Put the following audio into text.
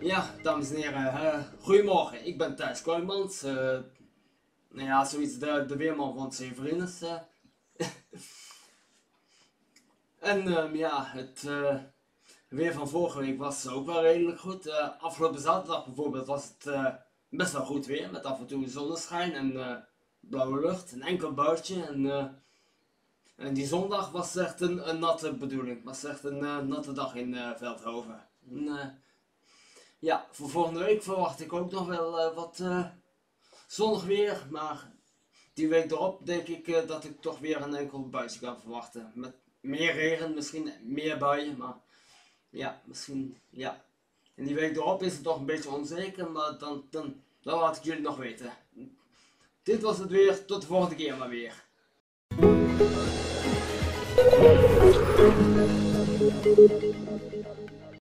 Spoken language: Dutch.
Ja, dames en heren, uh, goedemorgen. Ik ben Thijs Kooijmans. Uh, nou ja, zoiets de, de weerman van Severinus. Uh. en um, ja, het weer van vorige week was ook wel redelijk goed. afgelopen zaterdag bijvoorbeeld was het best wel goed weer, met af en toe zonneschijn en blauwe lucht, een enkel buitje. En, en die zondag was echt een, een natte bedoeling, het was echt een natte dag in Veldhoven. En, ja, voor volgende week verwacht ik ook nog wel wat zonnig weer. Maar die week erop denk ik dat ik toch weer een enkel buitje kan verwachten. Met meer regen, misschien meer buien. Maar ja, misschien ja. En die week erop is het toch een beetje onzeker. Maar dan, dan, dan laat ik jullie nog weten. Dit was het weer. Tot de volgende keer maar weer. thank you